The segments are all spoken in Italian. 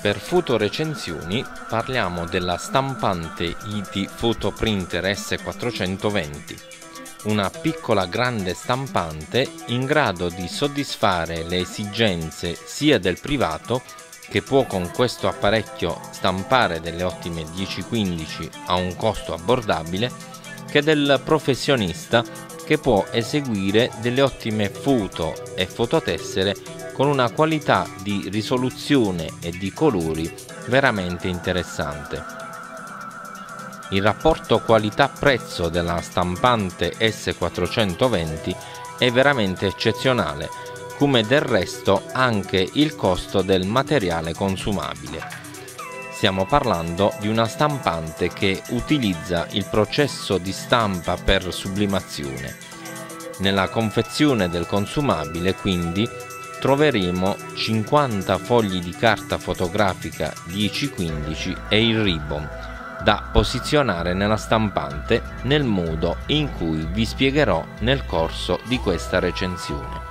Per fotorecensioni parliamo della stampante IT Photoprinter S420, una piccola grande stampante in grado di soddisfare le esigenze sia del privato che può con questo apparecchio stampare delle ottime 10-15 a un costo abbordabile, che del professionista che può eseguire delle ottime foto e fototessere con una qualità di risoluzione e di colori veramente interessante. Il rapporto qualità-prezzo della stampante S420 è veramente eccezionale, come del resto anche il costo del materiale consumabile. Stiamo parlando di una stampante che utilizza il processo di stampa per sublimazione. Nella confezione del consumabile quindi troveremo 50 fogli di carta fotografica 10-15 e il ribbon da posizionare nella stampante nel modo in cui vi spiegherò nel corso di questa recensione.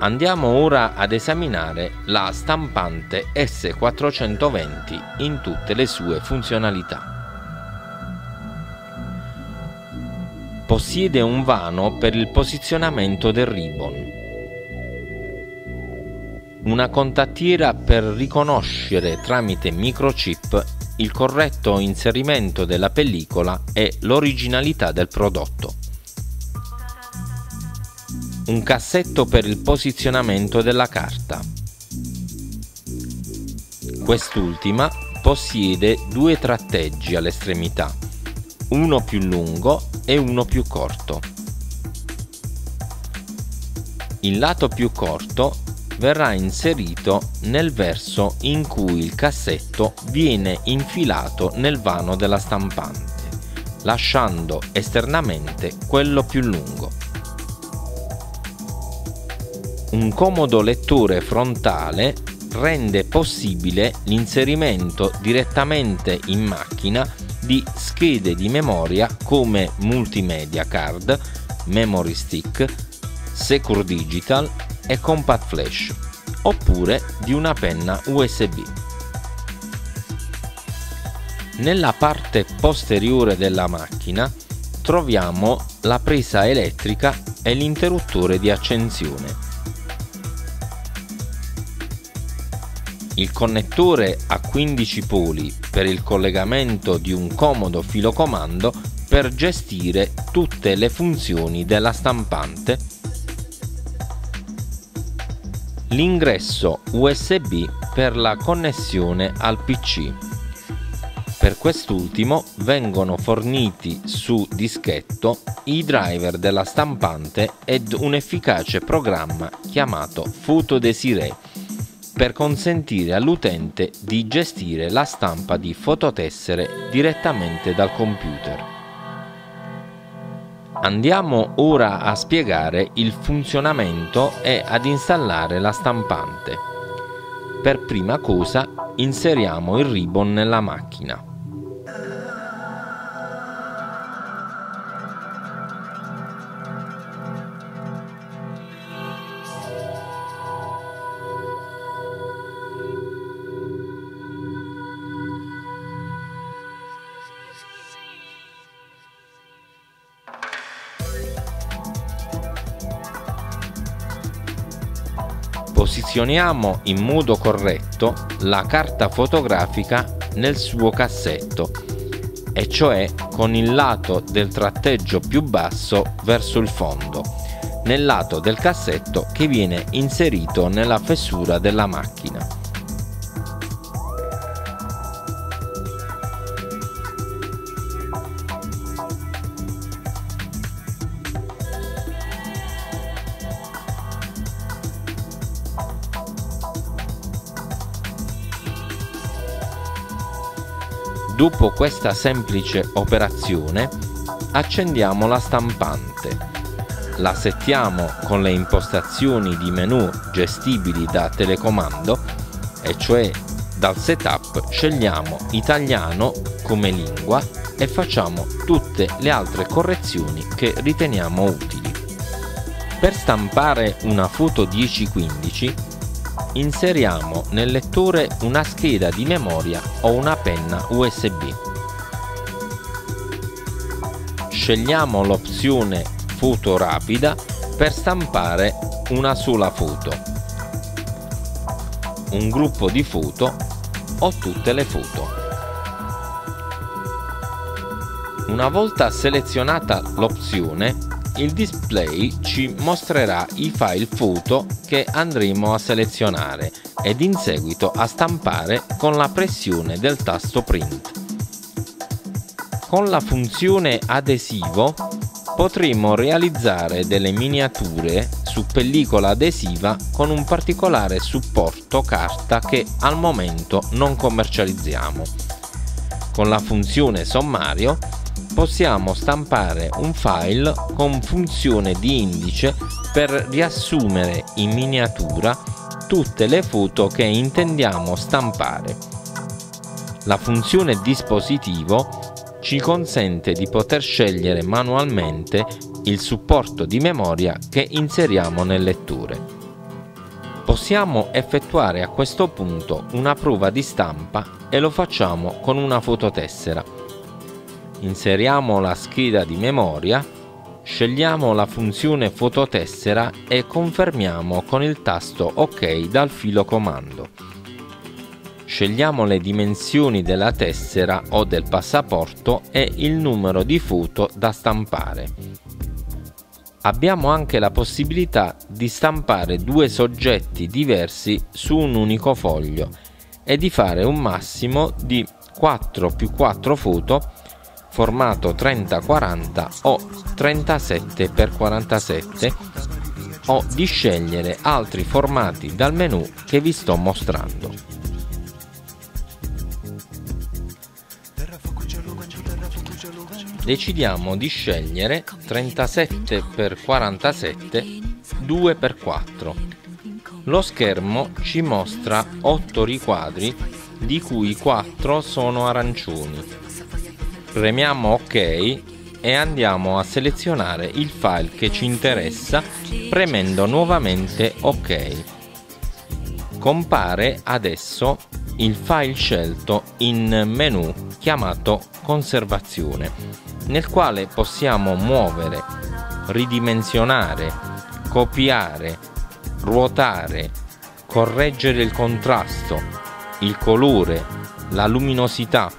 Andiamo ora ad esaminare la stampante S420 in tutte le sue funzionalità. Possiede un vano per il posizionamento del ribbon, una contattiera per riconoscere tramite microchip il corretto inserimento della pellicola e l'originalità del prodotto. Un cassetto per il posizionamento della carta. Quest'ultima possiede due tratteggi all'estremità, uno più lungo e uno più corto. Il lato più corto verrà inserito nel verso in cui il cassetto viene infilato nel vano della stampante, lasciando esternamente quello più lungo. Un comodo lettore frontale rende possibile l'inserimento direttamente in macchina di schede di memoria come multimedia card, memory stick, Secure Digital e Compact Flash oppure di una penna USB. Nella parte posteriore della macchina troviamo la presa elettrica e l'interruttore di accensione. Il connettore a 15 poli per il collegamento di un comodo filocomando per gestire tutte le funzioni della stampante l'ingresso USB per la connessione al PC. Per quest'ultimo vengono forniti su dischetto i driver della stampante ed un efficace programma chiamato Photodesiree per consentire all'utente di gestire la stampa di fototessere direttamente dal computer. Andiamo ora a spiegare il funzionamento e ad installare la stampante. Per prima cosa inseriamo il ribbon nella macchina. Posizioniamo in modo corretto la carta fotografica nel suo cassetto, e cioè con il lato del tratteggio più basso verso il fondo, nel lato del cassetto che viene inserito nella fessura della macchina. Dopo questa semplice operazione accendiamo la stampante, la settiamo con le impostazioni di menu gestibili da telecomando e cioè dal setup scegliamo italiano come lingua e facciamo tutte le altre correzioni che riteniamo utili. Per stampare una foto 1015 inseriamo nel lettore una scheda di memoria o una penna USB. Scegliamo l'opzione foto rapida per stampare una sola foto, un gruppo di foto o tutte le foto. Una volta selezionata l'opzione, il display ci mostrerà i file foto che andremo a selezionare ed in seguito a stampare con la pressione del tasto print. Con la funzione adesivo potremo realizzare delle miniature su pellicola adesiva con un particolare supporto carta che al momento non commercializziamo. Con la funzione sommario possiamo stampare un file con funzione di indice per riassumere in miniatura tutte le foto che intendiamo stampare. La funzione dispositivo ci consente di poter scegliere manualmente il supporto di memoria che inseriamo nel lettore. Possiamo effettuare a questo punto una prova di stampa e lo facciamo con una fototessera inseriamo la scheda di memoria, scegliamo la funzione fototessera e confermiamo con il tasto OK dal filo comando. Scegliamo le dimensioni della tessera o del passaporto e il numero di foto da stampare. Abbiamo anche la possibilità di stampare due soggetti diversi su un unico foglio e di fare un massimo di 4 più 4 foto formato 30-40 o 37x47 o di scegliere altri formati dal menu che vi sto mostrando. Decidiamo di scegliere 37x47 2x4. Lo schermo ci mostra 8 riquadri di cui 4 sono arancioni Premiamo OK e andiamo a selezionare il file che ci interessa premendo nuovamente OK. Compare adesso il file scelto in menu chiamato conservazione nel quale possiamo muovere, ridimensionare, copiare, ruotare, correggere il contrasto, il colore, la luminosità,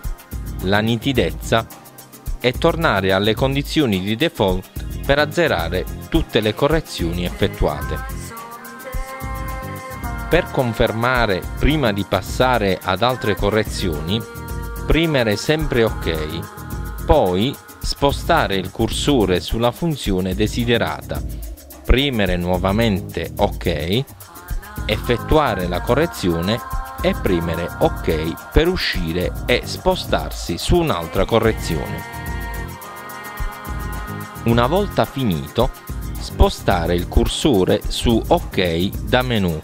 la nitidezza e tornare alle condizioni di default per azzerare tutte le correzioni effettuate. Per confermare prima di passare ad altre correzioni, primere sempre OK, poi spostare il cursore sulla funzione desiderata, premere nuovamente OK, effettuare la correzione e premere OK per uscire e spostarsi su un'altra correzione. Una volta finito, spostare il cursore su OK da menu,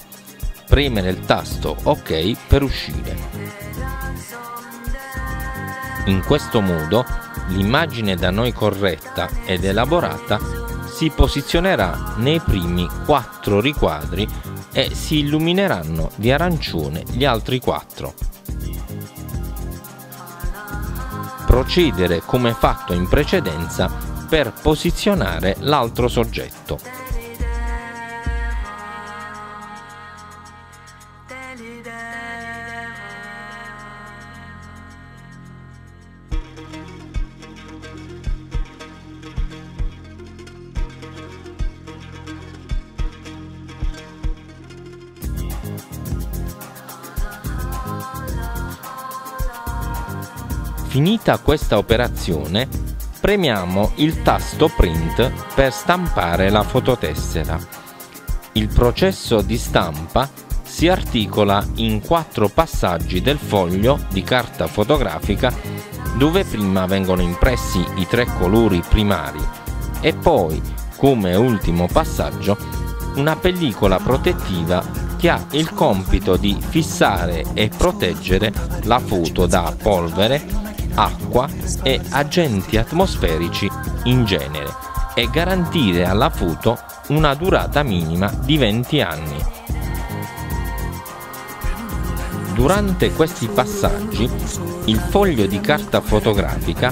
premere il tasto OK per uscire. In questo modo l'immagine da noi corretta ed elaborata si posizionerà nei primi quattro riquadri e si illumineranno di arancione gli altri quattro. Procedere come fatto in precedenza per posizionare l'altro soggetto. Finita questa operazione, premiamo il tasto Print per stampare la fototessera. Il processo di stampa si articola in quattro passaggi del foglio di carta fotografica dove prima vengono impressi i tre colori primari e poi, come ultimo passaggio, una pellicola protettiva che ha il compito di fissare e proteggere la foto da polvere, acqua e agenti atmosferici in genere e garantire alla foto una durata minima di 20 anni. Durante questi passaggi il foglio di carta fotografica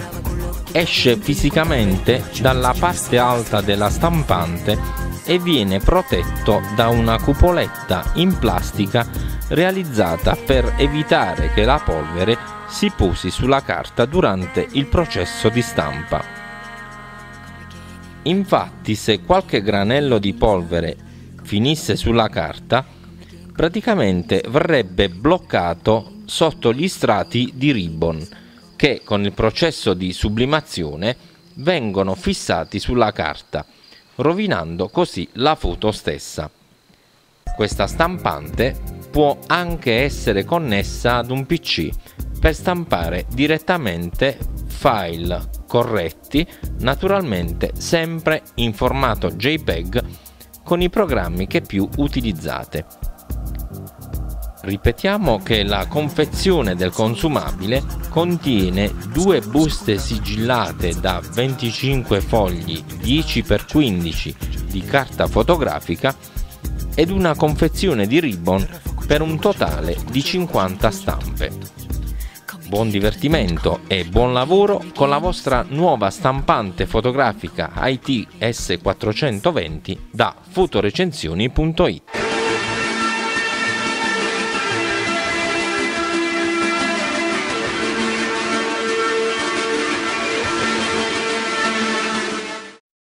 esce fisicamente dalla parte alta della stampante e viene protetto da una cupoletta in plastica realizzata per evitare che la polvere si posi sulla carta durante il processo di stampa. Infatti se qualche granello di polvere finisse sulla carta, praticamente verrebbe bloccato sotto gli strati di ribbon che con il processo di sublimazione vengono fissati sulla carta, rovinando così la foto stessa. Questa stampante può anche essere connessa ad un PC per stampare direttamente file corretti, naturalmente sempre in formato JPEG con i programmi che più utilizzate. Ripetiamo che la confezione del consumabile contiene due buste sigillate da 25 fogli 10x15 di carta fotografica ed una confezione di ribbon per un totale di 50 stampe. Buon divertimento e buon lavoro con la vostra nuova stampante fotografica IT S420 da fotorecensioni.it.